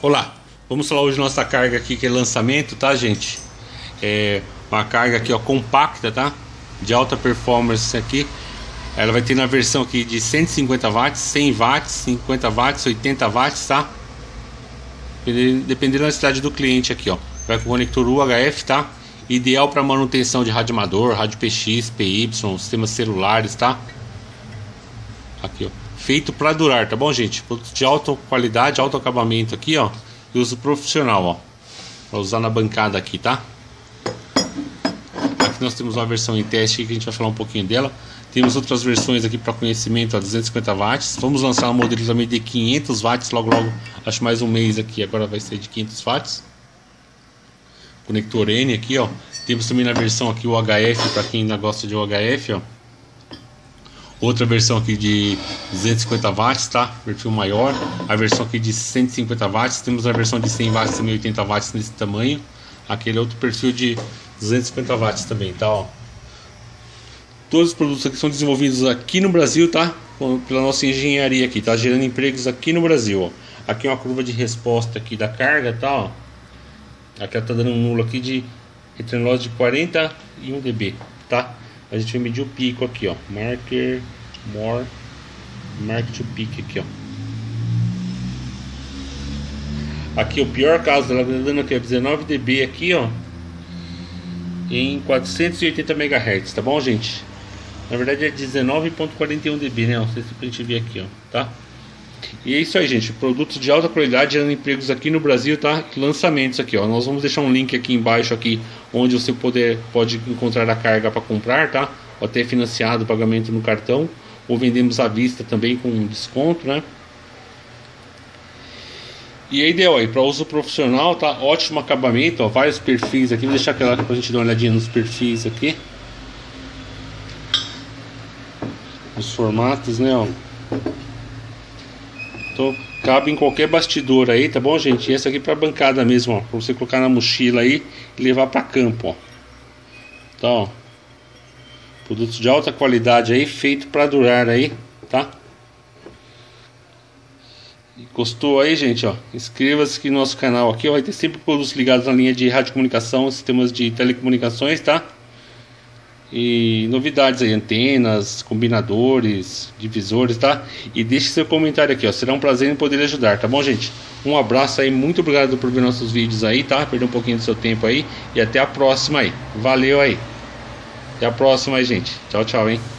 Olá, vamos falar hoje nossa carga aqui que é lançamento, tá gente? É uma carga aqui ó, compacta, tá? De alta performance aqui. Ela vai ter na versão aqui de 150 watts, 100 watts, 50 watts, 80 watts, tá? Dependendo da necessidade do cliente aqui, ó. Vai com conector UHF, tá? Ideal para manutenção de rádio amador, rádio PX, PY, sistemas celulares, tá? Aqui, ó feito para durar, tá bom, gente? Produto de alta qualidade, alto acabamento aqui, ó. E uso profissional, ó. Para usar na bancada aqui, tá? Aqui nós temos uma versão em teste que a gente vai falar um pouquinho dela. Temos outras versões aqui para conhecimento a 250 watts. Vamos lançar um modelo também de 500 watts logo logo, acho mais um mês aqui, agora vai ser de 500 watts. Conector N aqui, ó. Temos também na versão aqui o HF para quem ainda gosta de UHF, ó. Outra versão aqui de 250 watts, tá? Perfil maior. A versão aqui de 150 watts. Temos a versão de 100 watts e 80 watts nesse tamanho. Aquele outro perfil de 250 watts também, tá? Ó. Todos os produtos aqui são desenvolvidos aqui no Brasil, tá? Pela nossa engenharia aqui, tá? Gerando empregos aqui no Brasil, ó. Aqui é uma curva de resposta aqui da carga, tá? Ó. Aqui ela tá dando um nulo aqui de entre de 41 dB, tá? A gente vai medir o pico aqui, ó. Marker, more, mark to peak aqui, ó. Aqui o pior caso, ela tá dando aqui 19 dB aqui, ó. Em 480 MHz, tá bom, gente? Na verdade é 19.41 dB, né? Não sei se a gente ver aqui, ó, tá? E é isso aí, gente. Produtos de alta qualidade gerando empregos aqui no Brasil, tá? Lançamentos aqui, ó. Nós vamos deixar um link aqui embaixo aqui onde você poder pode encontrar a carga para comprar, tá? Ou até financiado o pagamento no cartão, ou vendemos à vista também com desconto, né? E aí deu aí para uso profissional, tá? Ótimo acabamento, ó, vários perfis aqui. Vou deixar aquela para a gente dar uma olhadinha nos perfis aqui. Os formatos, né, ó. Então, cabe em qualquer bastidor aí, tá bom, gente? E essa aqui para bancada mesmo, ó, para você colocar na mochila aí e levar para campo, ó. Então, produtos de alta qualidade aí, feito para durar aí, tá? Gostou aí, gente, ó? Inscreva-se aqui no nosso canal aqui, ó, vai ter sempre produtos ligados na linha de radiocomunicação, sistemas de telecomunicações, tá? E novidades aí, antenas, combinadores, divisores, tá? E deixe seu comentário aqui, ó. Será um prazer em poder ajudar, tá bom, gente? Um abraço aí, muito obrigado por ver nossos vídeos aí, tá? Perder um pouquinho do seu tempo aí. E até a próxima aí. Valeu aí. Até a próxima aí, gente. Tchau, tchau, hein?